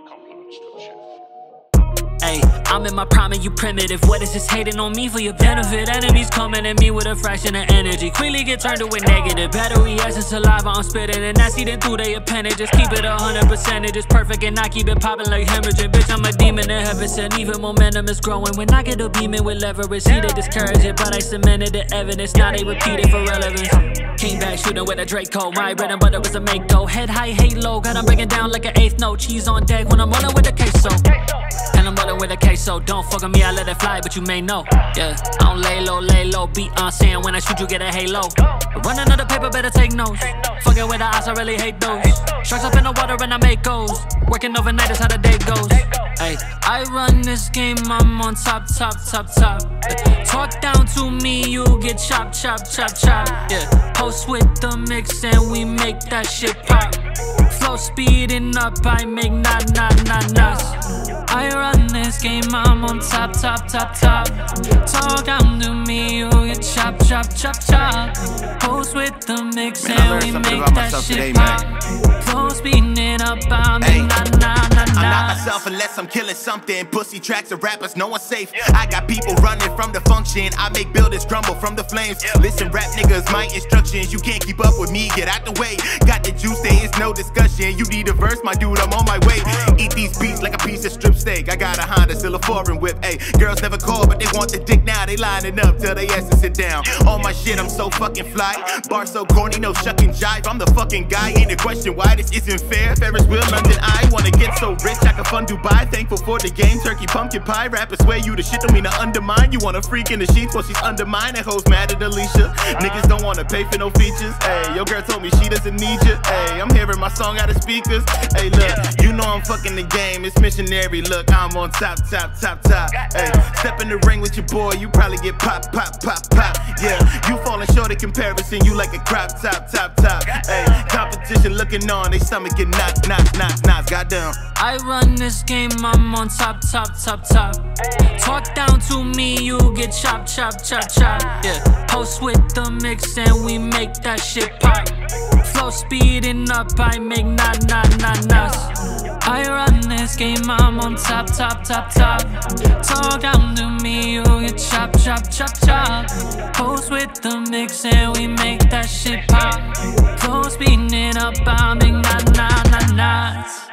My compliments to the chef. Hey, I'm in my prime and you primitive. What is this hating on me for your benefit? Enemies coming at me with a fraction of energy. Quickly get turned to a negative. Battery essence saliva, I'm spitting and I see them through their appendages. Keep it a hundred percent, it's perfect and I keep it popping like hemorrhaging. Bitch, I'm a demon in heaven sent. Even momentum is growing. When I get a beaming with leverage, see they discourage it, but I cemented the evidence. Now they repeat it for relevance. Came back shooting with a Draco. My bread and butter was a Mako. Head high, halo. Got 'em breaking down like an eighth note. Cheese on deck when I'm rolling with a queso. And I'm rolling with a queso. Don't fuck with me, I let it fly, but you may know. Yeah, I don't lay low, lay low. Beat on saying when I shoot, you get a halo. Run another paper, better take notes. Fucking with the eyes, I really hate those. Sharks up in the water and I make goals. Working overnight, is how the day goes. Hey, I run this game, I'm on top, top, top, top. Talk down to me, you get chop, chop, chop, chop. Yeah, post with the mix and we make that shit pop. Flow speeding up, I make not, not, on top, top, top, top. Talk down to me, you get chop, chop, chop, chop. Post with the mix Man, and we make that shit today, pop. man. Flow speeding up, I'm Hey. na, na, na, I'm not myself unless I'm killing something. Pussy tracks of rappers, no one's safe. I got people running from the function. I make buildings crumble from the flames. Listen, rap niggas, my instructions. You can't keep up with me, get out the way. Got the juice, there is no discussion. You need a verse, my dude, I'm on my way. Eat these beats like a piece of strip steak. I got a Honda, still a foreign whip. Hey, girls never call, but they want the dick now. They lining up till they ass to sit down. All my shit, I'm so fucking fly. Bar so corny, no shucking jive. I'm the fucking guy. Ain't a question why this isn't fair. Ferris wheel, London, I wanna get so rich I can fund Dubai. Thankful for the game, turkey, pumpkin pie. Rappers swear you the shit, don't mean to undermine. You want a freak in the sheets while she's undermined. And hoes mad at Alicia. Niggas don't wanna pay for no features. Hey, your girl told me she doesn't need you. Hey, I'm hearing my song out of speakers. Hey, look, you know I'm fucking the game. It's missionary. Look, I'm on top, top, top, top. Hey, step in the ring with your boy, you probably get pop, pop, pop, pop. Yeah, you falling short of comparison. You like a crop top, top, top. Hey, on, they stomach get knocked, knocked, knocked, knocked. Goddamn. I run this game, I'm on top, top, top, top. Talk down to me, you get chop, chop, chop, chop. Yeah, post with the mix and we make that shit pop. Flow speeding up, I make not, not, not, knots. I run this game, I'm on top, top, top, top. Talk down to me, you get chop, chop, chop, chop. Post with the mix and we make that shit pop. Speeding up, make not, not, not, knots.